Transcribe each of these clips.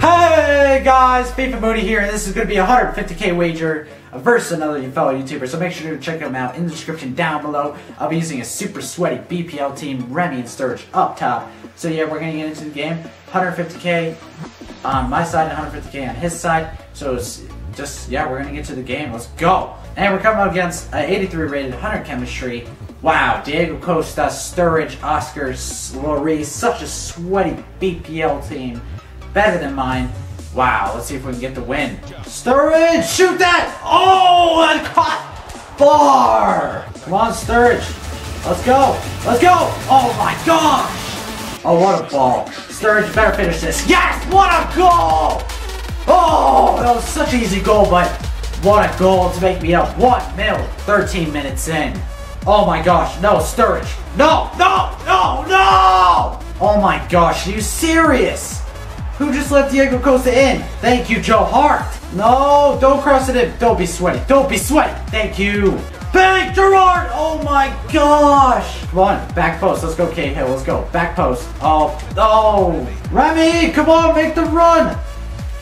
Hey guys, FIFA Moodie here, and this is going to be a 150k wager versus another fellow YouTuber, so make sure to check them out in the description down below. I'll be using a super sweaty BPL team, Remy and Sturge up top. So yeah, we're going to get into the game. 150k on my side and 150k on his side. So it's just, yeah, we're going to get to the game. Let's go. And we're coming up against an 83 rated 100 chemistry. Wow, Diego Costa, Sturridge, Oscar, Lloris, such a sweaty BPL team better than mine. Wow, let's see if we can get the win. Sturridge, shoot that! Oh, and caught bar! Come on, Sturridge. Let's go. Let's go. Oh my gosh! Oh, what a ball. Sturridge better finish this. Yes! What a goal! Oh, that was such an easy goal, but what a goal to make me up 1 mil 13 minutes in. Oh my gosh, no, Sturridge. No, no, no, no! Oh my gosh, are you serious? Who just let Diego Costa in? Thank you, Joe Hart. No, don't cross it in. Don't be sweaty. Don't be sweaty. Thank you. Bang, Gerrard! Oh my gosh! Come on, back post. Let's go, Cahill. Let's go. Back post. Oh, oh. Remy, come on, make the run.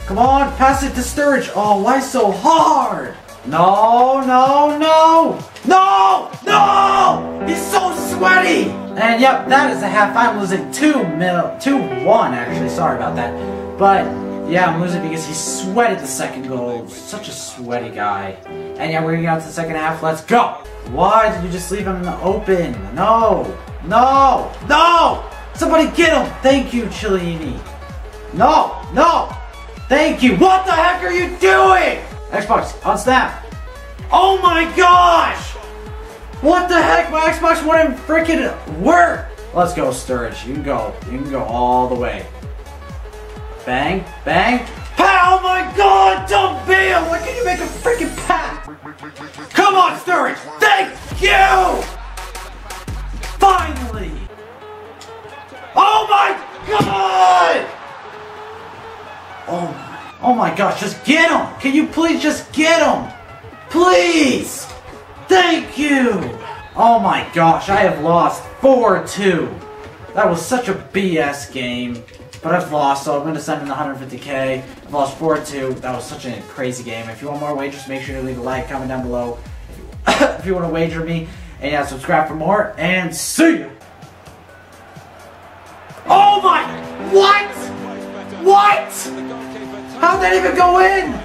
Come on, pass it to Sturridge. Oh, why so hard? No, no, no. No, no! He's so sweaty! And yep, that is a half. I'm losing 2 mil, 2 1 actually. Sorry about that. But yeah, I'm losing because he sweated the second goal. Such a sweaty guy. And yeah, we're gonna get out to the second half. Let's go! Why did you just leave him in the open? No! No! No! Somebody get him! Thank you, Chiellini. No! No! Thank you! What the heck are you doing? Xbox, on snap. Oh my gosh! What the heck? My Xbox wouldn't freaking work! Let's go, Sturridge. You can go. You can go all the way. Bang, bang. Oh my god, don't bail! Why can't you make a freaking pass? Come on, Sturridge! Thank you! Finally! Oh my god! Oh my, oh my gosh, just get him! Can you please just get him? Please! Thank you! Oh my gosh, I have lost 4-2. That was such a BS game. But I've lost, so I'm going to send in the 150k. I've lost 4-2. That was such a crazy game. If you want more wagers, make sure to leave a like, comment down below. If you, if you want to wager me. And yeah, subscribe for more. And see you! Oh my... What? What? How'd that even go in?